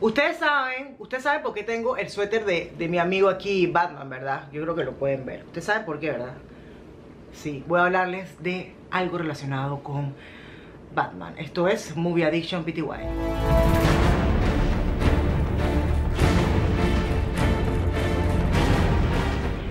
Ustedes saben, ustedes saben por qué tengo el suéter de, de mi amigo aquí, Batman, ¿verdad? Yo creo que lo pueden ver. Ustedes saben por qué, ¿verdad? Sí, voy a hablarles de algo relacionado con Batman. Esto es Movie Addiction PTY.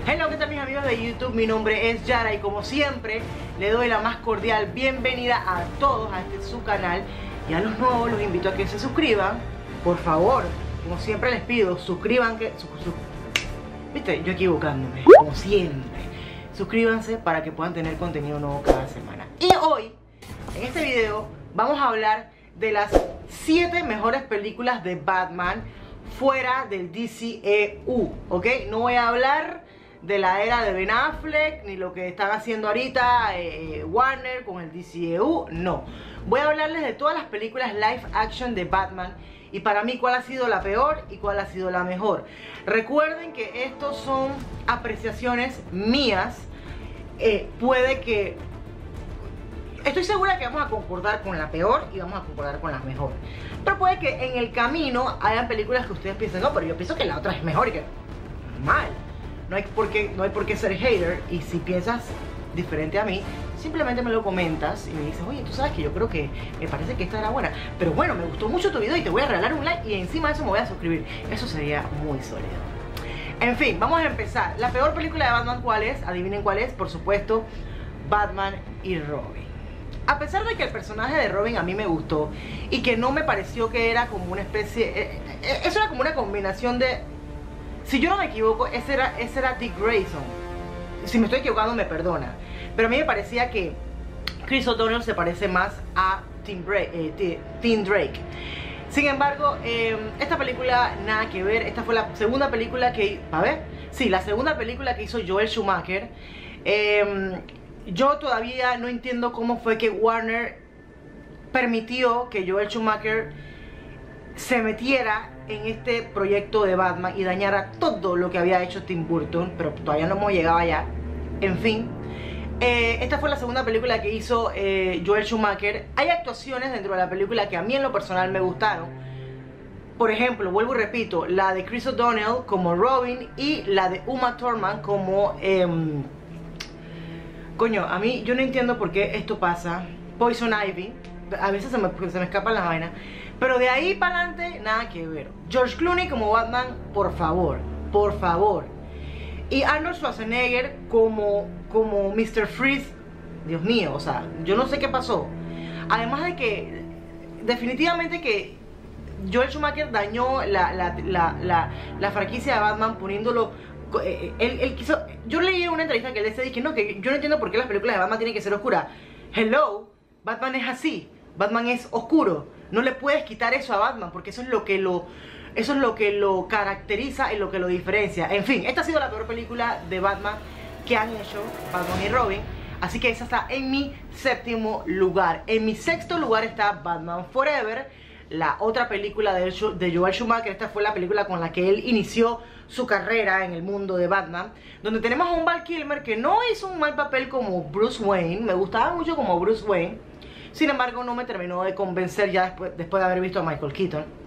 Hello, ¿qué tal mis amigos de YouTube? Mi nombre es Yara y como siempre le doy la más cordial bienvenida a todos a este su canal y a los nuevos los invito a que se suscriban. Por favor, como siempre les pido, suscriban que... Viste, yo equivocándome, como siempre. Suscríbanse para que puedan tener contenido nuevo cada semana. Y hoy, en este video, vamos a hablar de las 7 mejores películas de Batman fuera del DCEU, ¿ok? No voy a hablar de la era de Ben Affleck, ni lo que están haciendo ahorita eh, Warner con el DCEU, no. Voy a hablarles de todas las películas live action de Batman y para mí cuál ha sido la peor y cuál ha sido la mejor. Recuerden que estos son apreciaciones mías. Eh, puede que... Estoy segura que vamos a concordar con la peor y vamos a concordar con la mejor. Pero puede que en el camino hayan películas que ustedes piensen, no, pero yo pienso que la otra es mejor y que... Mal. No hay por qué, no hay por qué ser hater y si piensas diferente a mí, simplemente me lo comentas y me dices, oye, tú sabes que yo creo que me parece que esta era buena, pero bueno, me gustó mucho tu video y te voy a regalar un like y encima de eso me voy a suscribir. Eso sería muy sólido. En fin, vamos a empezar. La peor película de Batman, ¿cuál es? Adivinen cuál es, por supuesto, Batman y Robin. A pesar de que el personaje de Robin a mí me gustó y que no me pareció que era como una especie... Eh, eh, eso era como una combinación de... Si yo no me equivoco, ese era, ese era Dick Grayson. Si me estoy equivocando, me perdona. Pero a mí me parecía que Chris O'Donnell se parece más a Tim, eh, Drake. Sin embargo, eh, esta película nada que ver. Esta fue la segunda película que... A ver. Sí, la segunda película que hizo Joel Schumacher. Eh, yo todavía no entiendo cómo fue que Warner permitió que Joel Schumacher se metiera en este proyecto de Batman y dañara todo lo que había hecho Tim Burton, pero todavía no hemos llegado allá. En fin, eh, esta fue la segunda película que hizo eh, Joel Schumacher. Hay actuaciones dentro de la película que a mí en lo personal me gustaron. Por ejemplo, vuelvo y repito, la de Chris O'Donnell como Robin y la de Uma Thurman como... Em, coño, a mí yo no entiendo por qué esto pasa. Poison Ivy, a veces se me, se me escapan las vainas. Pero de ahí para adelante, nada que ver. George Clooney como Batman, por favor, por favor. Y Arnold Schwarzenegger como, como Mr. Freeze, Dios mío, o sea, yo no sé qué pasó. Además de que, definitivamente que Joel Schumacher dañó la, la, la, la franquicia de Batman poniéndolo eh, él, él, quiso. Yo leí una entrevista que él decía que no, que yo no entiendo por qué las películas de Batman tienen que ser oscuras. Hello, Batman es así. Batman es oscuro. No le puedes quitar eso a Batman porque eso es lo que lo eso es lo que lo caracteriza y lo que lo diferencia. En fin, esta ha sido la peor película de Batman que han hecho Batman y Robin. Así que esa está en mi séptimo lugar. En mi sexto lugar está Batman Forever, la otra película de, de Joel Schumacher. Esta fue la película con la que él inició su carrera en el mundo de Batman. Donde tenemos a un Val Kilmer que no hizo un mal papel como Bruce Wayne. Me gustaba mucho como Bruce Wayne. Sin embargo, no me terminó de convencer ya después, después de haber visto a Michael Keaton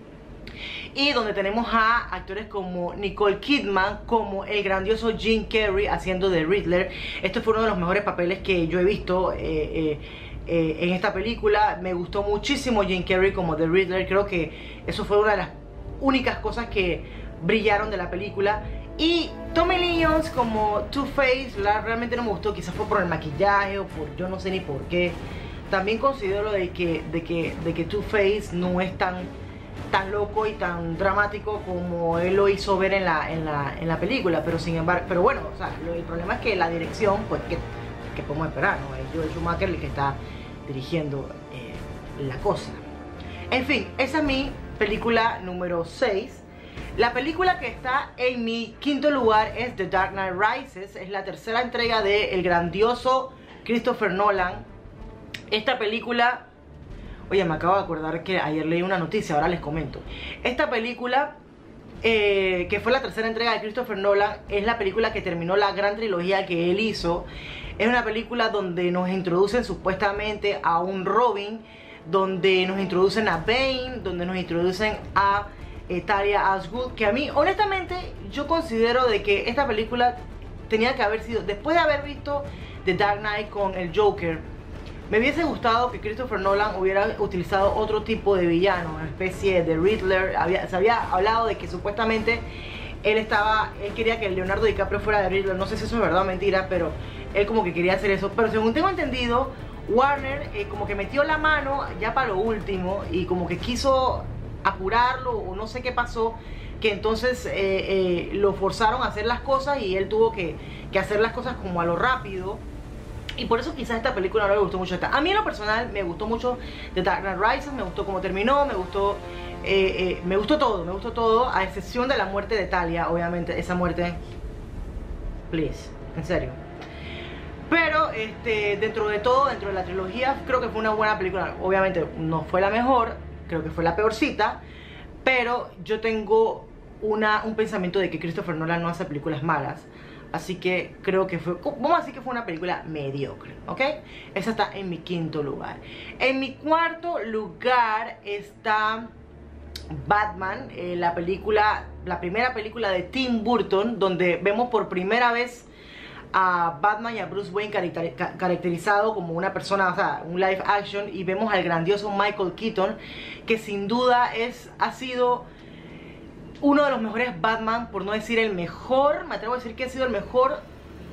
y donde tenemos a actores como Nicole Kidman, como el grandioso Jim Carrey haciendo de Riddler. Este fue uno de los mejores papeles que yo he visto eh, eh, eh, en esta película. Me gustó muchísimo Jim Carrey como The Riddler. Creo que eso fue una de las únicas cosas que brillaron de la película. Y Tommy Lee como Two-Face, realmente no me gustó. Quizás fue por el maquillaje o por yo no sé ni por qué. También considero de que, de que, de que Two-Face no es tan tan loco y tan dramático como él lo hizo ver en la, en la, en la película, pero sin embargo, pero bueno, o sea, el problema es que la dirección, pues, que, podemos esperar? ¿no? Es Joel Schumacher el que está dirigiendo eh, la cosa. En fin, esa es mi película número 6. La película que está en mi quinto lugar es The Dark Knight Rises, es la tercera entrega de el grandioso Christopher Nolan. Esta película Oye, me acabo de acordar que ayer leí una noticia, ahora les comento. Esta película, eh, que fue la tercera entrega de Christopher Nolan, es la película que terminó la gran trilogía que él hizo. Es una película donde nos introducen supuestamente a un Robin, donde nos introducen a Bane, donde nos introducen a eh, Talia Asgood, que a mí, honestamente, yo considero de que esta película tenía que haber sido, después de haber visto The Dark Knight con el Joker, me hubiese gustado que Christopher Nolan hubiera utilizado otro tipo de villano, una especie de Riddler. Había, se había hablado de que supuestamente él estaba, él quería que Leonardo DiCaprio fuera de Riddler. No sé si eso es verdad o mentira, pero él como que quería hacer eso. Pero según tengo entendido, Warner eh, como que metió la mano ya para lo último y como que quiso apurarlo o no sé qué pasó que entonces eh, eh, lo forzaron a hacer las cosas y él tuvo que, que, hacer las cosas como a lo rápido y por eso quizás esta película no le gustó mucho a mí en lo personal me gustó mucho The Dark Knight Rises me gustó cómo terminó me gustó me gustó todo me gustó todo a excepción de la muerte de Talia obviamente esa muerte please en serio pero este, dentro de todo, dentro de la trilogía, creo que fue una buena película. Obviamente no fue la mejor, creo que fue la peorcita. Pero yo tengo una, un pensamiento de que Christopher Nolan no hace películas malas. Así que creo que fue, vamos a decir que fue una película mediocre, ¿ok? Esa está en mi quinto lugar. En mi cuarto lugar está Batman, eh, la película, la primera película de Tim Burton, donde vemos por primera vez a Batman y a Bruce Wayne caracterizado como una persona, o sea, un live action y vemos al grandioso Michael Keaton que sin duda es, ha sido uno de los mejores Batman, por no decir el mejor, me atrevo a decir que ha sido el mejor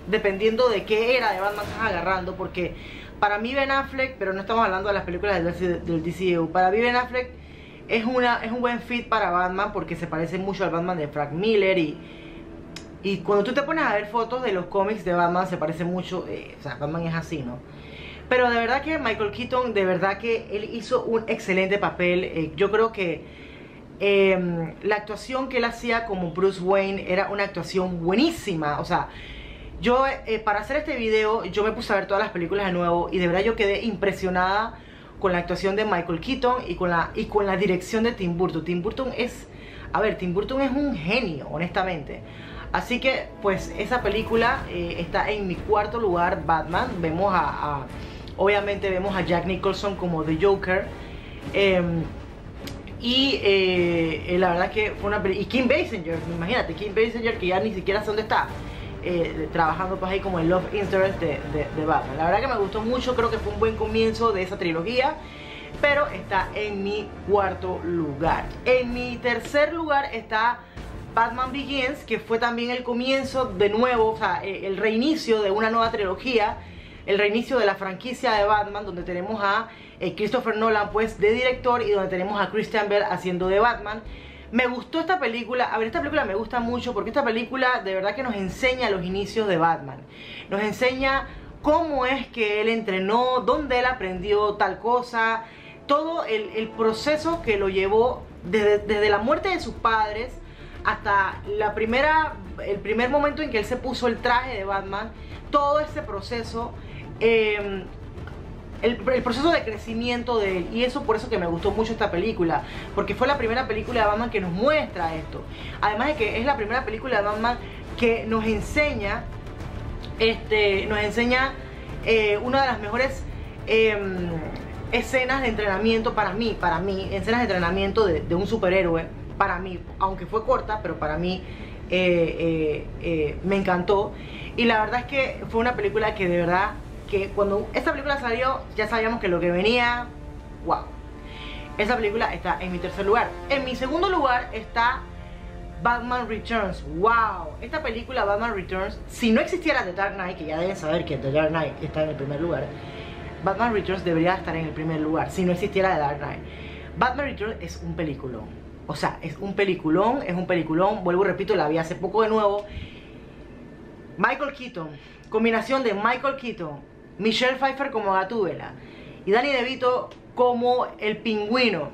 dependiendo de qué era de Batman estás agarrando, porque para mí Ben Affleck, pero no estamos hablando de las películas del, DCU, para mí Ben Affleck es, una, es un buen fit para Batman porque se parece mucho al Batman de Frank Miller y y cuando tú te pones a ver fotos de los cómics de Batman, se parece mucho, eh, o sea, Batman es así, ¿no? Pero de verdad que Michael Keaton, de verdad que él hizo un excelente papel. Eh, yo creo que em, la actuación que él hacía como Bruce Wayne era una actuación buenísima. O sea, yo eh, para hacer este video, yo me puse a ver todas las películas de nuevo y de verdad yo quedé impresionada con la actuación de Michael Keaton y con la, y con la dirección de Tim Burton. Tim Burton es, a ver, Tim Burton es un genio, honestamente. Así que pues esa película eh, está en mi cuarto lugar, Batman. Vemos a, obviamente vemos a Jack Nicholson como The Joker. Em, y eh, la verdad que fue una. Y Kim Basinger, imagínate, Kim Basinger que ya ni siquiera sé dónde está. Eh, trabajando pues ahí como el Love Interest de, Batman. La verdad que me gustó mucho, creo que fue un buen comienzo de esa trilogía pero está en mi cuarto lugar. En mi tercer lugar está Batman Begins, que fue también el comienzo de nuevo, o sea, eh, el reinicio de una nueva trilogía, el reinicio de la franquicia de Batman, donde tenemos a eh, Christopher Nolan pues de director y donde tenemos a Christian Bale haciendo de Batman. Me gustó esta película, a ver, esta película me gusta mucho porque esta película de verdad que nos enseña los inicios de Batman. Nos enseña cómo es que él entrenó, dónde él aprendió tal cosa, todo el, proceso que lo llevó desde, desde la muerte de sus padres hasta la primera, el primer momento en que él se puso el traje de Batman, todo ese proceso, em, el, proceso de crecimiento de él. Y eso por eso que me gustó mucho esta película, porque fue la primera película de Batman que nos muestra esto. Además de que es la primera película de Batman que nos enseña, este, nos enseña eh, una de las mejores em, escenas de entrenamiento para mí, para mí, escenas de entrenamiento de un superhéroe para mí, aunque fue corta, pero para mí eh, eh, me encantó. Y la verdad es que fue una película que de verdad, que cuando esta película salió, ya sabíamos que lo que venía, wow. Esa película está en mi tercer lugar. En mi segundo lugar está Batman Returns. ¡Wow! Esta película, Batman Returns, si no existiera The Dark Knight, que ya deben saber que The Dark Knight está en el primer lugar, Batman Returns debería estar en el primer lugar si no existiera The Dark Knight. Batman Returns es un peliculón. O sea, es un peliculón, es un peliculón. Vuelvo y repito, la vi hace poco de nuevo. Michael Keaton, combinación de Michael Keaton, Michelle Pfeiffer como Gatúbela y Danny DeVito como el pingüino.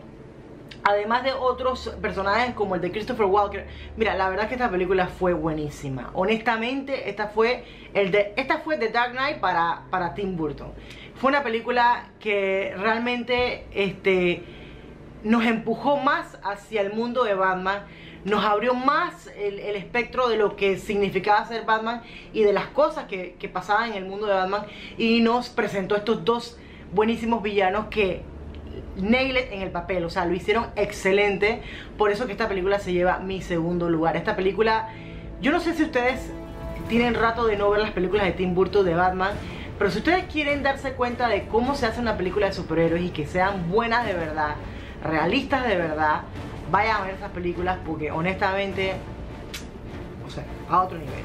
Además de otros personajes como el de Christopher Walker. Mira, la verdad es que esta película fue buenísima. Honestamente, esta fue el de esta fue The Dark Knight para, para Tim Burton. Fue una película que realmente este nos empujó más hacia el mundo de Batman, nos abrió más el, espectro de lo que significaba ser Batman y de las cosas que, pasaban en el mundo de Batman y nos presentó estos dos buenísimos villanos que nail it en el papel, o sea, lo hicieron excelente. Por eso que esta película se lleva mi segundo lugar. Esta película, yo no sé si ustedes tienen rato de no ver las películas de Tim Burton de Batman, pero si ustedes quieren darse cuenta de cómo se hace una película de superhéroes y que sean buenas de verdad, realistas de verdad, vayan a ver esas películas porque honestamente, o sea, a otro nivel.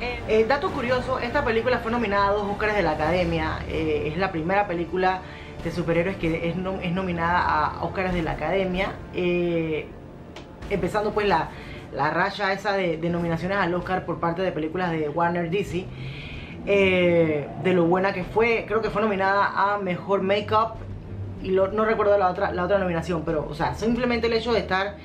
Eh, eh, dato curioso, esta película fue nominada a dos Oscars de la Academia. Eh, es la primera película de superhéroes que es, es nominada a Oscars de la Academia. empezando pues la, la raya esa de, nominaciones al Oscar por parte de películas de Warner DC. de lo buena que fue, creo que fue nominada a Mejor Makeup y no recuerdo la otra, la otra nominación, pero o sea, simplemente el hecho de estar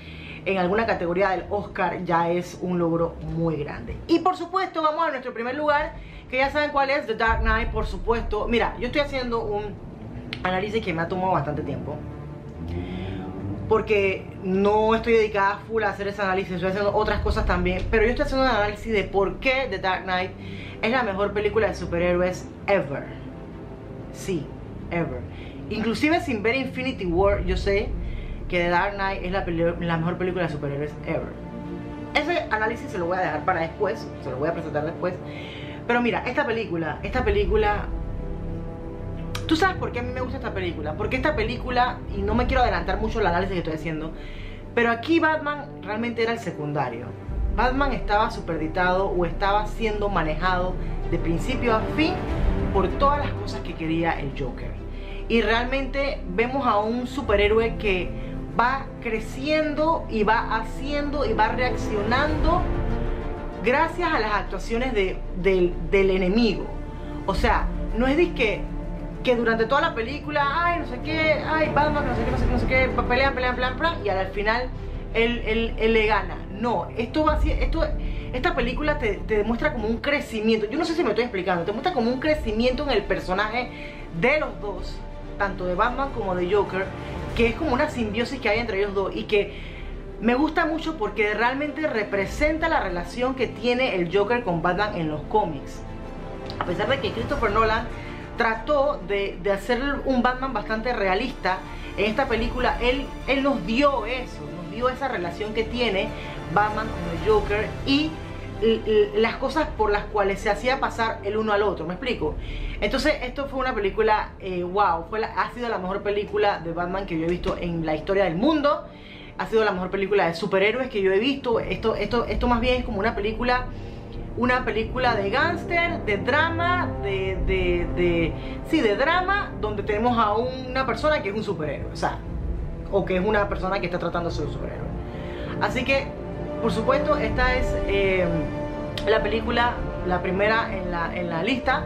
en alguna categoría del Oscar ya es un logro muy grande. Y por supuesto, vamos a nuestro primer lugar, que ya saben cuál es, The Dark Knight, por supuesto. Mira, yo estoy haciendo un análisis que me ha tomado bastante tiempo. Porque no estoy dedicada full a hacer ese análisis, estoy haciendo otras cosas también. Pero yo estoy haciendo un análisis de por qué The Dark Knight es la mejor película de superhéroes ever. Sí, ever. Inclusive sin ver Infinity War, yo sé que The Dark Knight es la, mejor película de superhéroes ever. Ese análisis se lo voy a dejar para después, se lo voy a presentar después. Pero mira, esta película, esta película... ¿Tú sabes por qué a mí me gusta esta película? Porque esta película, y no me quiero adelantar mucho el análisis que estoy haciendo, pero aquí Batman realmente era el secundario. Batman estaba superditado o estaba siendo manejado de principio a fin por todas las cosas que quería el Joker. Y realmente vemos a un superhéroe que va creciendo y va haciendo y va reaccionando gracias a las actuaciones del enemigo. O sea, no es de que, que durante toda la película, ay, no sé qué, ay, Batman, no sé qué, no sé qué, no sé qué, pelean, pelean, pelean, pelean, y al final él, él, le gana. No, esto va esto, esta película te, te demuestra como un crecimiento. Yo no sé si me estoy explicando, te muestra como un crecimiento en el personaje de los dos, tanto de Batman como de Joker, que es como una simbiosis que hay entre ellos dos y que me gusta mucho porque realmente representa la relación que tiene el Joker con Batman en los cómics. A pesar de que Christopher Nolan trató de, hacer un Batman bastante realista, en esta película él, él nos dio eso, nos dio esa relación que tiene Batman con el Joker y las cosas por las cuales se hacía pasar el uno al otro, ¿me explico? Entonces esto fue una película, eh, wow, fue ha sido la mejor película de Batman que yo he visto en la historia del mundo, ha sido la mejor película de superhéroes que yo he visto, esto, esto, esto más bien es como una película, una película de gángster, de drama, de, de, de, sí, de drama, donde tenemos a una persona que es un superhéroe, o sea, o que es una persona que está tratando de ser un superhéroe. Así que por supuesto, esta es eh, la película, la primera en la, en la lista.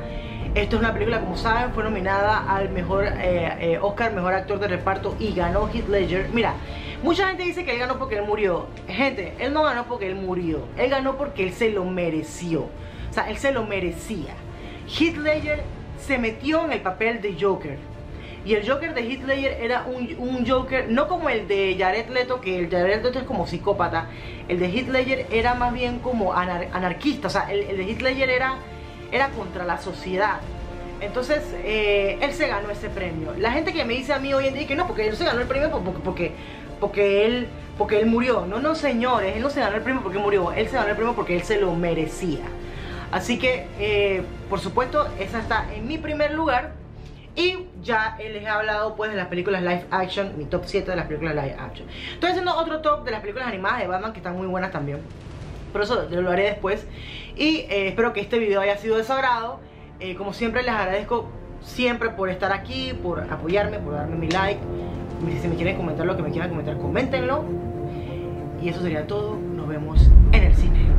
Esto es una película, como saben, fue nominada al mejor eh, eh, Oscar, mejor actor de reparto y ganó Heath Ledger. Mira, mucha gente dice que él ganó porque él murió. Gente, él no ganó porque él murió. Él ganó porque él se lo mereció. O sea, él se lo merecía. Heath Ledger se metió en el papel de Joker. Y el Joker de Heath Ledger era un, Joker, no como el de Jared Leto, que el Jared Leto es como psicópata. El de Heath Ledger era más bien como anarquista, o sea, el, de Heath Ledger era, era contra la sociedad. Entonces, eh, él se ganó ese premio. La gente que me dice a mí hoy en día que no, porque él se ganó el premio porque, porque, porque, él, porque él murió. No, no, señores, él no se ganó el premio porque murió. Él se ganó el premio porque él se lo merecía. Así que, eh, por supuesto, esa está en mi primer lugar. Y ya les he hablado pues de las películas live action, mi top 7 de las películas live action. Estoy haciendo otro top de las películas animadas de Batman que están muy buenas también. Pero eso lo haré después. Y eh, espero que este video haya sido de su. Eh, como siempre les agradezco siempre por estar aquí, por apoyarme, por darme mi like. Si me quieren comentar lo que me quieran comentar, coméntenlo. Y eso sería todo. Nos vemos en el cine.